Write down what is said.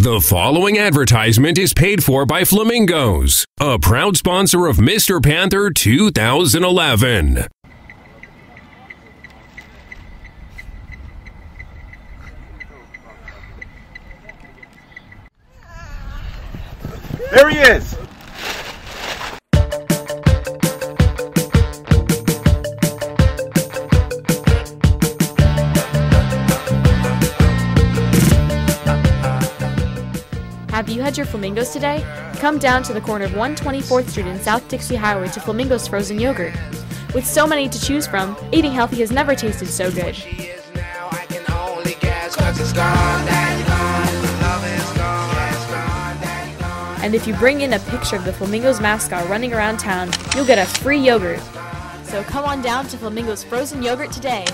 The following advertisement is paid for by Flamingos, a proud sponsor of Mr. Panther 2011. There he is. Have you had your flamingos today? Come down to the corner of 124th Street and South Dixie Highway to Flamingos Frozen Yogurt. With so many to choose from, eating healthy has never tasted so good. And if you bring in a picture of the Flamingos mascot running around town, you'll get a free yogurt. So come on down to Flamingos Frozen Yogurt today.